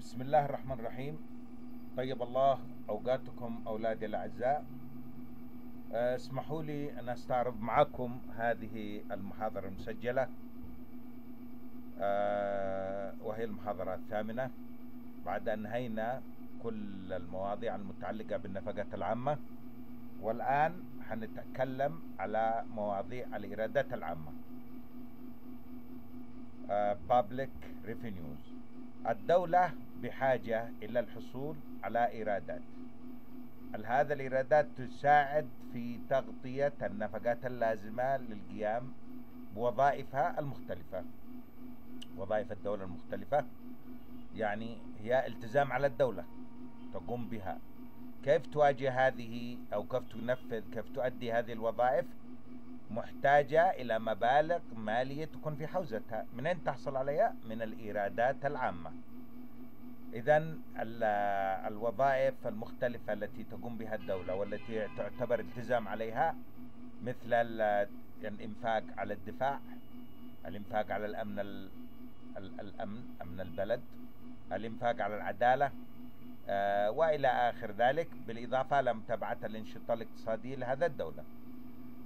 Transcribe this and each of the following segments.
بسم الله الرحمن الرحيم. طيب الله أوقاتكم أولادي الأعزاء. آه، اسمحوا لي أن أستعرض معكم هذه المحاضرة المسجلة. آه، وهي المحاضرة الثامنة. بعد أن انهينا كل المواضيع المتعلقة بالنفقات العامة والآن حنتكلم على مواضيع الإيرادات العامة. آه، Public Revenues. الدولة بحاجة إلى الحصول على إيرادات. هذا الإيرادات تساعد في تغطية النفقات اللازمة للقيام بوظائفها المختلفة؟ وظائف الدولة المختلفة يعني هي التزام على الدولة تقوم بها. كيف تواجه هذه أو كيف تنفذ كيف تؤدي هذه الوظائف محتاجة إلى مبالغ مالية تكون في حوزتها. من أين تحصل عليها؟ من الإيرادات العامة. إذا الوظائف المختلفة التي تقوم بها الدولة والتي تعتبر التزام عليها مثل الإنفاق على الدفاع الإنفاق على الأمن الأمن أمن البلد الإنفاق على العدالة آه، وإلى آخر ذلك. بالإضافة لمتابعة الانشطة الاقتصادية لهذا الدولة.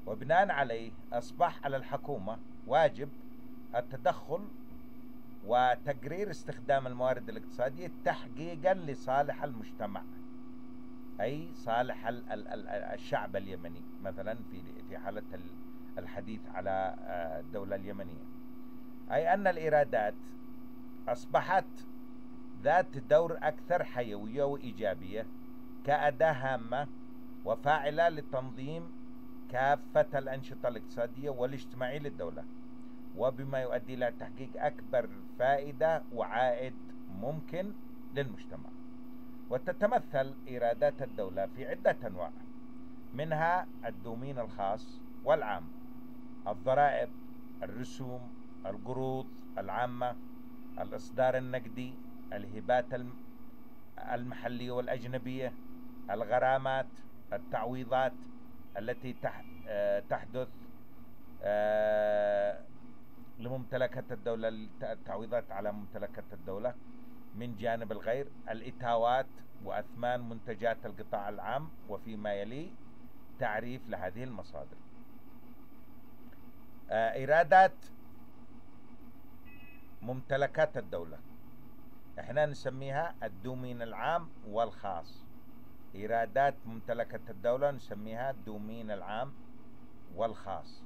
وبناء عليه أصبح على الحكومة واجب التدخل وتقرير استخدام الموارد الاقتصادية تحقيقا لصالح المجتمع أي صالح الشعب اليمني مثلا في في حالة الحديث على آه، الدولة اليمنية. أي أن الإيرادات أصبحت ذات دور أكثر حيوية وإيجابية كأداة هامة وفاعلة لتنظيم كافة الأنشطة الاقتصادية والاجتماعية للدولة وبما يؤدي إلى تحقيق أكبر فائدة وعائد ممكن للمجتمع. وتتمثل إيرادات الدولة في عدة أنواع منها الدومين الخاص والعام الضرائب الرسوم القروض العامة الإصدار النقدي الهبات المحلية والأجنبية الغرامات التعويضات التي تحدث آه، لممتلكات الدولة التعويضات على ممتلكات الدولة من جانب الغير الإتاوات وأثمان منتجات القطاع العام وفيما يلي تعريف لهذه المصادر. آه، إيرادات ممتلكات الدولة. إحنا نسميها الدومين العام والخاص. إيرادات ممتلكة الدولة نسميها الدومين العام والخاص.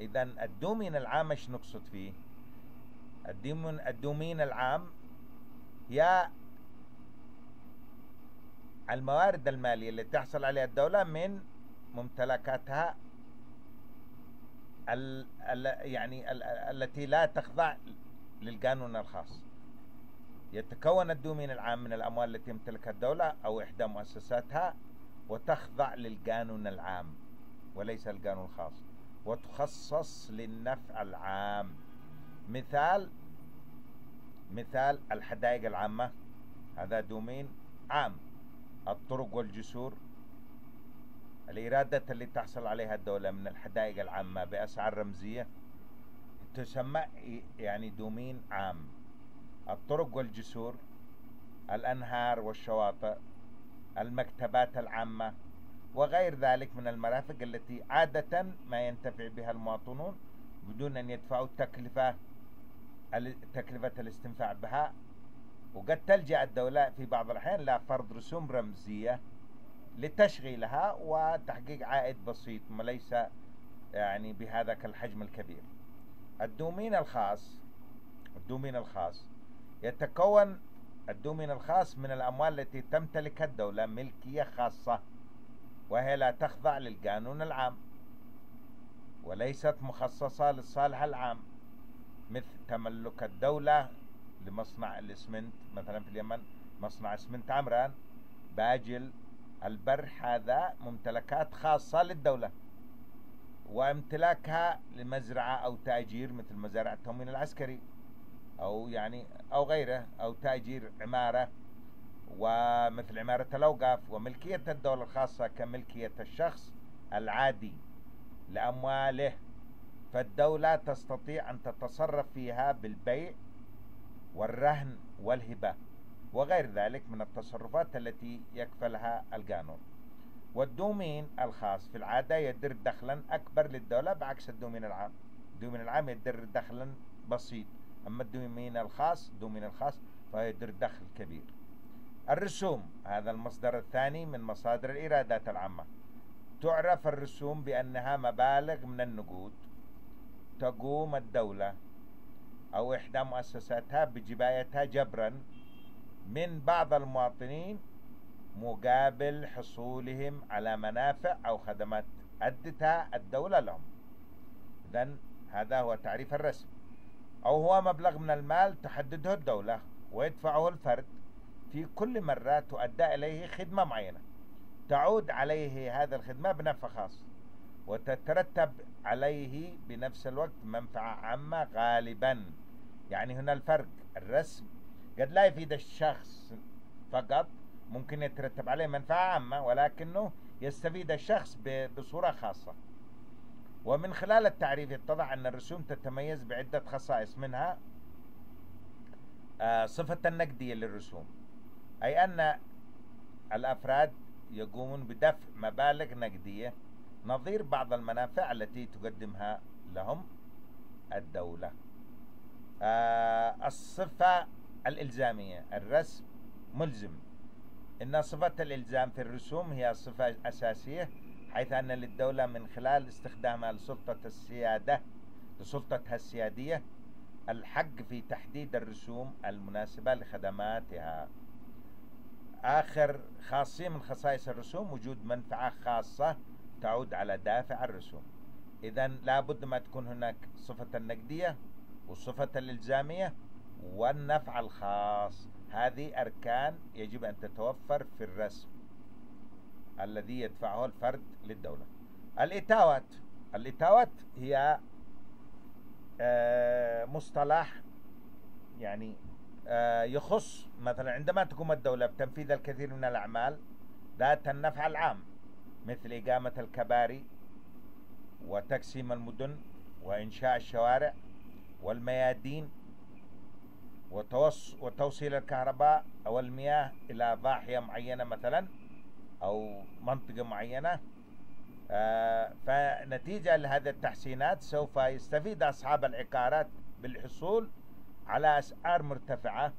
إذا الدومين العام إيش نقصد فيه؟ الدومين الدومين العام هي الموارد المالية اللي تحصل عليها الدولة من ممتلكاتها ال ال يعني ال التي لا تخضع للقانون الخاص. يتكون الدومين العام من الأموال التي يمتلكها الدولة أو إحدى مؤسساتها وتخضع للقانون العام. وليس القانون الخاص. وتخصص للنفع العام. مثال مثال الحدائق العامة. هذا دومين عام. الطرق والجسور. الإيرادات اللي تحصل عليها الدولة من الحدائق العامة بأسعار رمزية. تسمى يعني دومين عام. الطرق والجسور. الأنهار والشواطئ. المكتبات العامة. وغير ذلك من المرافق التي عادة ما ينتفع بها المواطنون بدون أن يدفعوا التكلفة تكلفة الاستنفاع بها. وقد تلجأ الدولة في بعض الأحيان لفرض رسوم رمزية لتشغيلها وتحقيق عائد بسيط وليس يعني بهذا الحجم الكبير. الدومين الخاص الدومين الخاص يتكون الدومين الخاص من الأموال التي تمتلكها الدولة ملكية خاصة. وهي لا تخضع للقانون العام وليست مخصصة للصالح العام مثل تملك الدولة لمصنع الاسمنت مثلا في اليمن مصنع اسمنت عمران باجل البر هذا ممتلكات خاصة للدولة وامتلاكها لمزرعة أو تأجير مثل مزارع التموين العسكري أو يعني أو غيره أو تأجير عمارة ومثل عمارة الأوقاف وملكية الدولة الخاصة كملكية الشخص العادي لأمواله. فالدولة تستطيع أن تتصرف فيها بالبيع والرهن والهبة وغير ذلك من التصرفات التي يكفلها القانون. والدومين الخاص في العادة يدر دخلا أكبر للدولة بعكس الدومين العام. الدومين العام يدر دخلا بسيط أما الدومين الخاص الدومين الخاص فيدر دخل كبير. الرسوم هذا المصدر الثاني من مصادر الإيرادات العامة. تعرف الرسوم بأنها مبالغ من النقود تقوم الدولة أو إحدى مؤسساتها بجبايتها جبرا من بعض المواطنين مقابل حصولهم على منافع أو خدمات أدتها الدولة لهم. إذا هذا هو تعريف الرسم. أو هو مبلغ من المال تحدده الدولة ويدفعه الفرد. في كل مرة تؤدى إليه خدمة معينة. تعود عليه هذا الخدمة بنفع خاص وتترتب عليه بنفس الوقت منفعة عامة غالبا. يعني هنا الفرق الرسم قد لا يفيد الشخص فقط ممكن يترتب عليه منفعة عامة ولكنه يستفيد الشخص بصورة خاصة. ومن خلال التعريف يتضح أن الرسوم تتميز بعدة خصائص منها آه، صفة النقدية للرسوم. أي أن الأفراد يقومون بدفع مبالغ نقدية نظير بعض المنافع التي تقدمها لهم الدولة. آه، الصفة الإلزامية الرسم ملزم. إن صفة الإلزام في الرسوم هي صفة أساسية حيث أن للدولة من خلال استخدامها لسلطة السيادة لسلطتها السيادية الحق في تحديد الرسوم المناسبة لخدماتها. آخر خاصية من خصائص الرسوم وجود منفعة خاصة تعود على دافع الرسوم. إذا لابد ما تكون هناك صفة النقدية والصفة الإلزامية والنفع الخاص. هذه أركان يجب أن تتوفر في الرسم الذي يدفعه الفرد للدولة. الإتاوات. الإتاوات هي آه، مصطلح يعني يخص مثلا عندما تقوم الدولة بتنفيذ الكثير من الأعمال ذات النفع العام مثل إقامة الكباري وتقسيم المدن وإنشاء الشوارع والميادين وتوصيل الكهرباء أو المياه إلى ضاحية معينة مثلا أو منطقة معينة. آه، فنتيجة لهذه التحسينات سوف يستفيد أصحاب العقارات بالحصول على أسعار مرتفعة.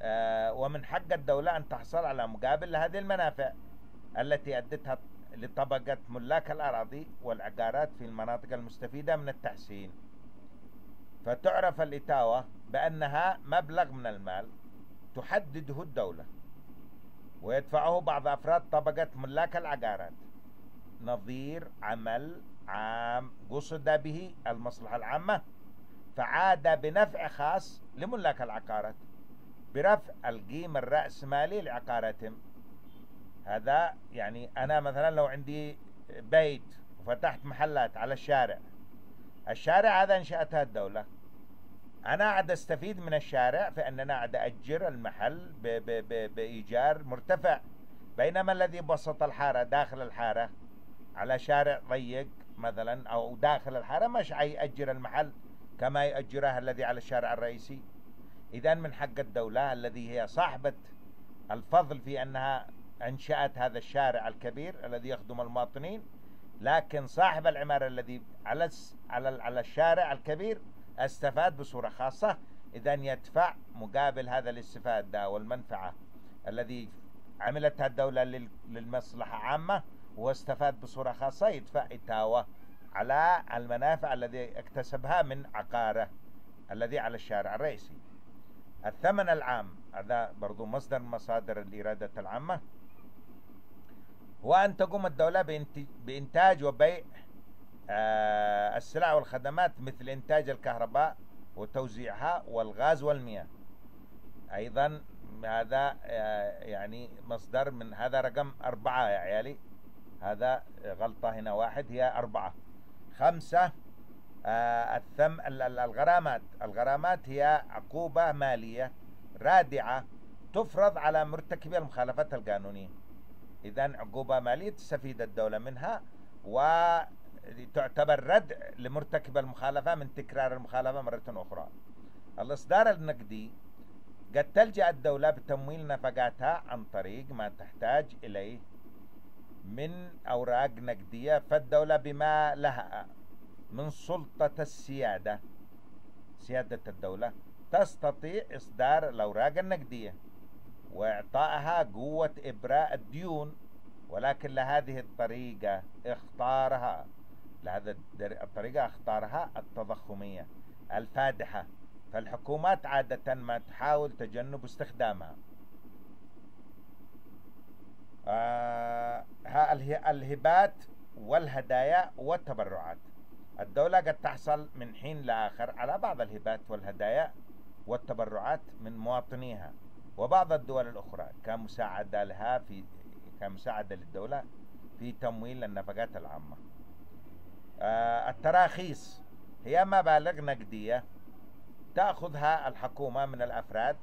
آه، ومن حق الدولة أن تحصل على مقابل لهذه المنافع التي أدتها لطبقة ملاك الأراضي والعقارات في المناطق المستفيدة من التحسين. فتعرف الإتاوة بأنها مبلغ من المال تحدده الدولة ويدفعه بعض أفراد طبقة ملاك العقارات. نظير عمل عام قصد به المصلحة العامة. فعاد بنفع خاص لملاك العقارات. برفع القيمة الرأسمالي لعقاراتهم. هذا يعني أنا مثلا لو عندي بيت وفتحت محلات على الشارع الشارع هذا انشأتها الدولة. أنا عاد أستفيد من الشارع في أننا عاد أجر المحل ب ب ب بإيجار مرتفع. بينما الذي بسط الحارة داخل الحارة على شارع ضيق مثلا أو داخل الحارة مش يأجر المحل. كما يأجره الذي على الشارع الرئيسي. إذا من حق الدولة الذي هي صاحبة الفضل في أنها أنشأت هذا الشارع الكبير الذي يخدم المواطنين لكن صاحب العمارة الذي على على على الشارع الكبير استفاد بصورة خاصة. إذا يدفع مقابل هذا الاستفادة والمنفعة الذي عملتها الدولة للمصلحة عامة واستفاد بصورة خاصة يدفع إتاوة على المنافع الذي اكتسبها من عقارة الذي على الشارع الرئيسي. الثمن العام هذا برضو مصدر مصادر الإرادة العامة هو أن تقوم الدولة بإنتاج وبيع آه، السلع والخدمات مثل إنتاج الكهرباء وتوزيعها والغاز والمياه. أيضا هذا آه، يعني مصدر من هذا رقم أربعة يا عيالي. هذا غلطة هنا واحد هي أربعة. خمسة آه الثم الغرامات. الغرامات هي عقوبة مالية رادعة تفرض على مرتكبي المخالفات القانونية. إذا عقوبة مالية تستفيد الدولة منها وتعتبر ردع لمرتكب المخالفة من تكرار المخالفة مرة أخرى. الإصدار النقدي قد تلجأ الدولة بتمويل نفقاتها عن طريق ما تحتاج إليه من أوراق نقدية فالدولة بما لها من سلطة السيادة. سيادة الدولة تستطيع إصدار الأوراق النقدية وإعطائها قوة إبراء الديون ولكن لهذه الطريقة اختارها لهذا الطريقة اختارها التضخمية الفادحة. فالحكومات عادة ما تحاول تجنب استخدامها. آه الهبات والهدايا والتبرعات. الدولة قد تحصل من حين لآخر على بعض الهبات والهدايا والتبرعات من مواطنيها وبعض الدول الأخرى كمساعدة لها في كمساعدة للدولة في تمويل النفقات العامة. آه التراخيص هي مبالغ نقدية تأخذها الحكومة من الأفراد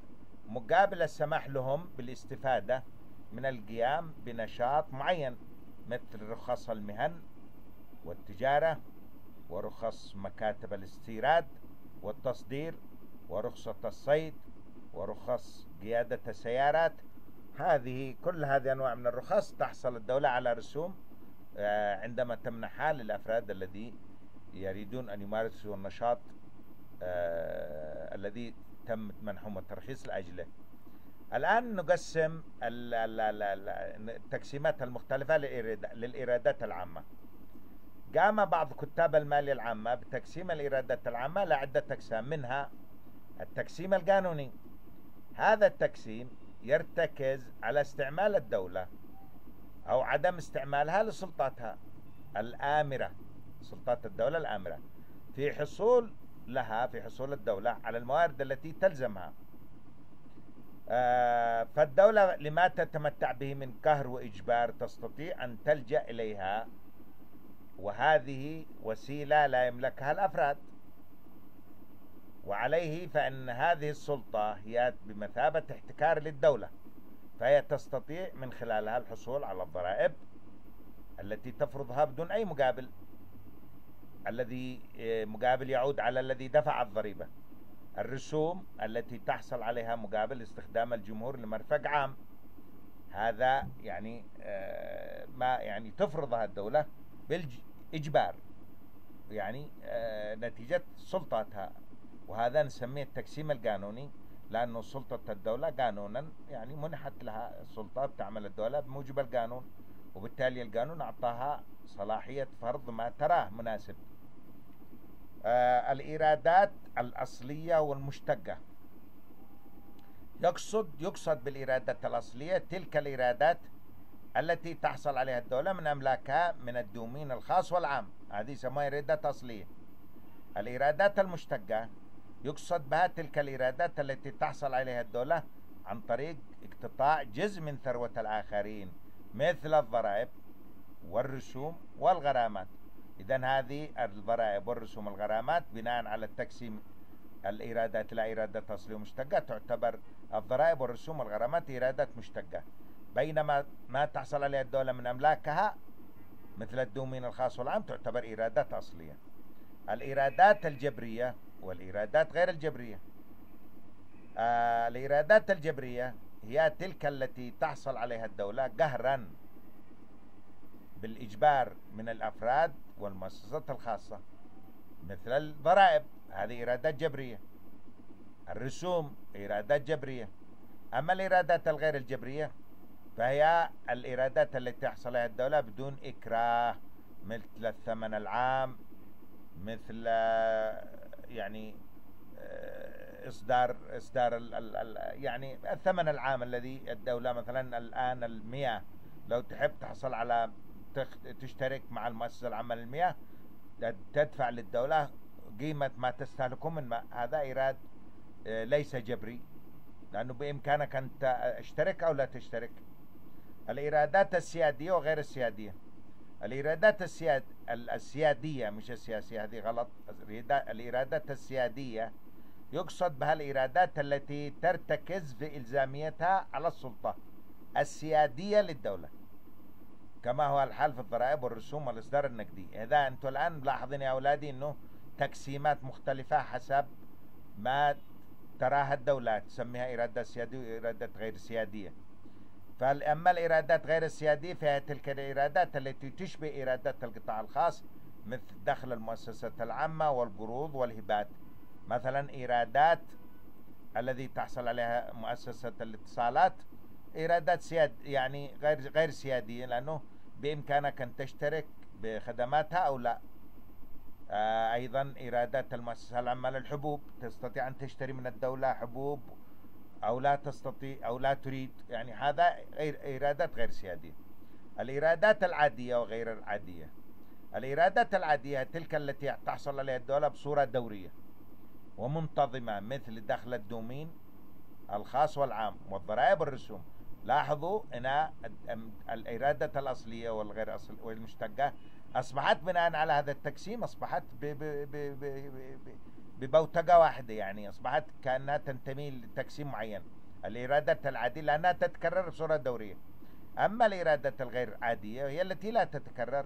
مقابل السماح لهم بالاستفادة من القيام بنشاط معين مثل رخص المهن والتجارة ورخص مكاتب الاستيراد والتصدير ورخصة الصيد ورخص قيادة السيارات. هذه كل هذه أنواع من الرخص تحصل الدولة على رسوم آه، عندما تمنحها للأفراد الذي يريدون أن يمارسوا النشاط آه، الذي تم منحهم الترخيص لأجله. الآن نقسم التقسيمات المختلفة للإيرادات العامة. قام بعض كتاب المالية العامة بتقسيم الإيرادات العامة لعدة أقسام منها التقسيم القانوني. هذا التقسيم يرتكز على استعمال الدولة أو عدم استعمالها لسلطاتها الآمرة سلطات الدولة الآمرة في حصول لها في حصول الدولة على الموارد التي تلزمها. فالدولة لما تتمتع به من قهر وإجبار تستطيع أن تلجأ إليها وهذه وسيلة لا يملكها الأفراد. وعليه فإن هذه السلطة هي بمثابة احتكار للدولة فهي تستطيع من خلالها الحصول على الضرائب التي تفرضها بدون أي مقابل الذي آه، مقابل يعود على الذي دفع الضريبة. الرسوم التي تحصل عليها مقابل استخدام الجمهور لمرفق عام. هذا يعني آه، ما يعني تفرضها الدولة بالإجبار يعني آه، نتيجة سلطاتها. وهذا نسميه التقسيم القانوني لأنه سلطة الدولة قانونا يعني منحت لها السلطة بتعمل الدولة بموجب القانون وبالتالي القانون أعطاها صلاحية فرض ما تراه مناسب. الإيرادات الأصلية والمشتقة. يقصد يقصد بالإيرادات الأصلية تلك الإيرادات التي تحصل عليها الدولة من أملاكها من الدومين الخاص والعام. هذه يسموها إيرادات أصلية الإيرادات المشتقة يقصد بها تلك الإيرادات التي تحصل عليها الدولة عن طريق اقتطاع جزء من ثروة الآخرين مثل الضرائب والرسوم والغرامات. إذا هذه الضرائب والرسوم والغرامات بناء على التقسيم الإيرادات إلى إيرادات أصلية ومشتقة تعتبر الضرائب والرسوم والغرامات إيرادات مشتقة. بينما ما تحصل عليها الدولة من أملاكها مثل الدومين الخاص والعام تعتبر إيرادات أصلية الإيرادات الجبرية والإيرادات غير الجبرية. آه الإيرادات الجبرية هي تلك التي تحصل عليها الدولة قهرا بالإجبار من الأفراد والمؤسسات الخاصة مثل الضرائب هذه إيرادات جبرية. الرسوم إيرادات جبرية. أما الإيرادات الغير الجبرية فهي الإيرادات التي تحصل عليها الدولة بدون إكراه مثل الثمن العام مثل يعني آه، إصدار إصدار ال ال ال يعني الثمن العام الذي الدولة مثلا الآن المياه لو تحب تحصل على تشترك مع المؤسسة العامة للمياه تدفع للدولة قيمة ما تستهلكه من ماء. هذا إيراد آه، ليس جبري لأنه بإمكانك أن تشترك أو لا تشترك. الإيرادات السيادية وغير السيادية. الإيرادات السياد السيادية مش السياسية هذه غلط. الإيرادات السيادية يقصد بها الإيرادات التي ترتكز في إلزاميتها على السلطة السيادية للدولة. كما هو الحال في الضرائب والرسوم والإصدار النقدي. إذا أنتم الآن ملاحظين يا أولادي أنه تقسيمات مختلفة حسب ما تراها الدولة تسميها إيرادات سيادية وإيرادات غير سيادية. فأما الإيرادات غير السيادية فهي تلك الإيرادات التي تشبه إيرادات القطاع الخاص مثل دخل المؤسسات العامة والقروض والهبات. مثلا إيرادات الذي تحصل عليها مؤسسة الاتصالات إيرادات سياد يعني غير غير سيادية لأنه بإمكانك أن تشترك بخدماتها أو لا. آه أيضا إيرادات المؤسسة العامة للحبوب تستطيع أن تشتري من الدولة حبوب أو لا تستطيع أو لا تريد. يعني هذا غير إيرادات غير سيادية. الإيرادات العادية وغير العادية. الإيرادات العادية تلك التي تحصل عليها الدولة بصورة دورية ومنتظمة مثل دخل الدومين الخاص والعام والضرائب والرسوم لاحظوا ان الإرادة الأصلية والغير أصل والمشتقة. أصبحت بناء على هذا التقسيم أصبحت ببوتقة واحدة يعني أصبحت كأنها تنتمي لتقسيم معين. الإرادة العادية لأنها تتكرر بصورة دورية. أما الإرادة الغير عادية هي التي لا تتكرر.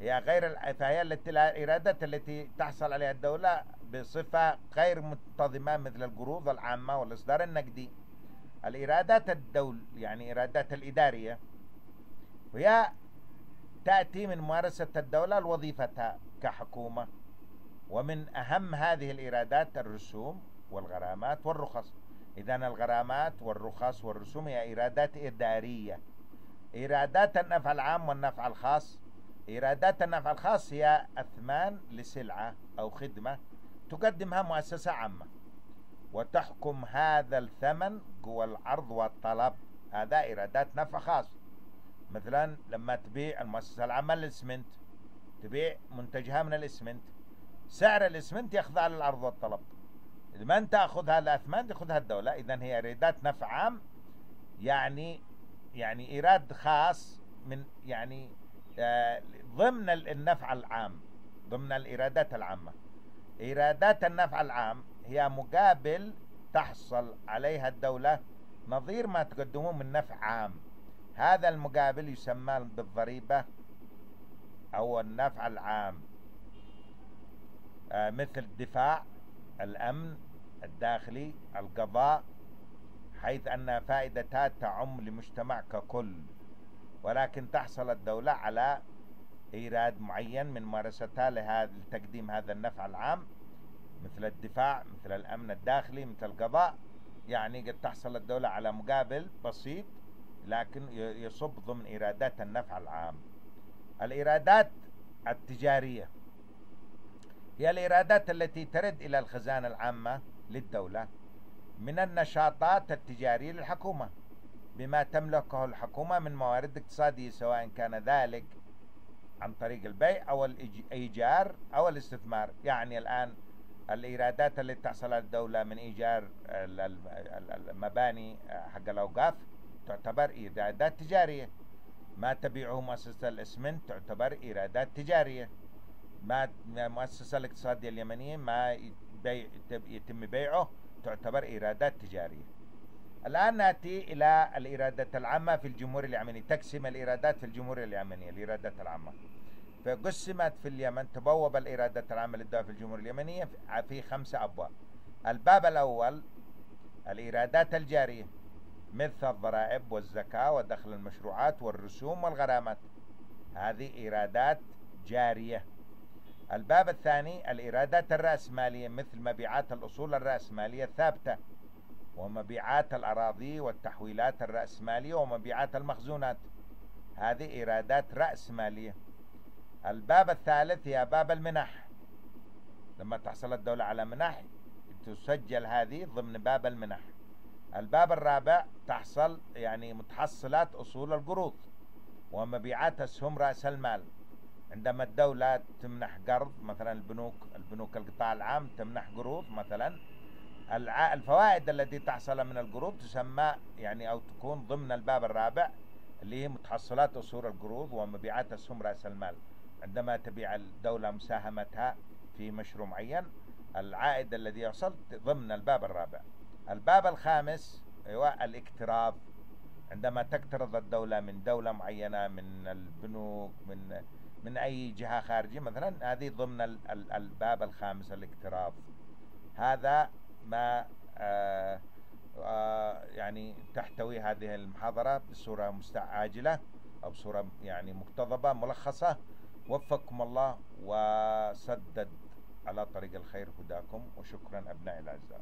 هي غير فهي التي الإرادة التي تحصل عليها الدولة بصفة غير منتظمة مثل القروض العامة والإصدار النقدي. الإيرادات الدول يعني إيرادات الإدارية وهي تأتي من ممارسة الدولة لوظيفتها كحكومة ومن أهم هذه الإيرادات الرسوم والغرامات والرخص. إذا الغرامات والرخص والرسوم هي إيرادات إدارية. إيرادات النفع العام والنفع الخاص. إيرادات النفع الخاص هي أثمان لسلعة أو خدمة تقدمها مؤسسة عامة. وتحكم هذا الثمن قوى العرض والطلب. هذا إيرادات نفع خاص. مثلا لما تبيع المؤسسة العامة للإسمنت تبيع منتجها من الإسمنت سعر الإسمنت يخضع للعرض والطلب. من تأخذ الأثمان تأخذها الدولة. إذا هي إيرادات نفع عام يعني يعني إيراد خاص من يعني آه ضمن النفع العام ضمن الإيرادات العامة. إيرادات النفع العام هي مقابل تحصل عليها الدولة نظير ما تقدموه من نفع عام. هذا المقابل يسمى بالضريبة أو النفع العام. آه مثل الدفاع الأمن الداخلي القضاء حيث أن فائدتها تعم لمجتمع ككل. ولكن تحصل الدولة على إيراد معين من ممارستها لتقديم هذا النفع العام. مثل الدفاع مثل الأمن الداخلي مثل القضاء. يعني قد تحصل الدولة على مقابل بسيط لكن يصب ضمن إيرادات النفع العام. الإيرادات التجارية هي الإيرادات التي ترد إلى الخزانة العامة للدولة من النشاطات التجارية للحكومة بما تملكه الحكومة من موارد اقتصادية سواء كان ذلك عن طريق البيع أو الإيجار أو الاستثمار. يعني الآن الإيرادات التي تحصل الدولة من إيجار المباني حق الأوقاف تعتبر إيرادات تجارية. ما تبيعه مؤسسة الإسمنت تعتبر إيرادات تجارية. ما المؤسسة الاقتصادية اليمنية ما يتم بيعه تعتبر إيرادات تجارية. الآن نأتي إلى الإيرادات العامة في الجمهورية اليمنية تقسم الإيرادات في الجمهورية اليمنية الإيرادات العامة. فقسمت في اليمن تبوب الإيرادات العامة للدولة في الجمهورية اليمنية في خمسة أبواب. الباب الأول الإيرادات الجارية مثل الضرائب والزكاة ودخل المشروعات والرسوم والغرامات. هذه إيرادات جارية. الباب الثاني الإيرادات الرأسمالية مثل مبيعات الأصول الرأسمالية الثابتة ومبيعات الأراضي والتحويلات الرأسمالية ومبيعات المخزونات. هذه إيرادات رأسمالية. الباب الثالث هي باب المنح. لما تحصل الدولة على منح تسجل هذه ضمن باب المنح. الباب الرابع تحصل يعني متحصلات أصول القروض ومبيعات أسهم رأس المال. عندما الدولة تمنح قرض مثلا البنوك البنوك القطاع العام تمنح قروض مثلا الفوائد التي تحصل من القروض تسمى يعني أو تكون ضمن الباب الرابع اللي هي متحصلات أصول القروض ومبيعات أسهم رأس المال. عندما تبيع الدولة مساهمتها في مشروع معين العائد الذي يحصل ضمن الباب الرابع. الباب الخامس هو الاقتراض. عندما تقترض الدولة من دولة معينة من البنوك من من أي جهة خارجية مثلا هذه ضمن الباب الخامس الاقتراض. هذا ما آه، آه، يعني تحتوي هذه المحاضرة بصورة مستعجلة أو بصورة يعني مقتضبة ملخصة. وفقكم الله وسدد على طريق الخير هداكم وشكرا أبنائي الأعزاء.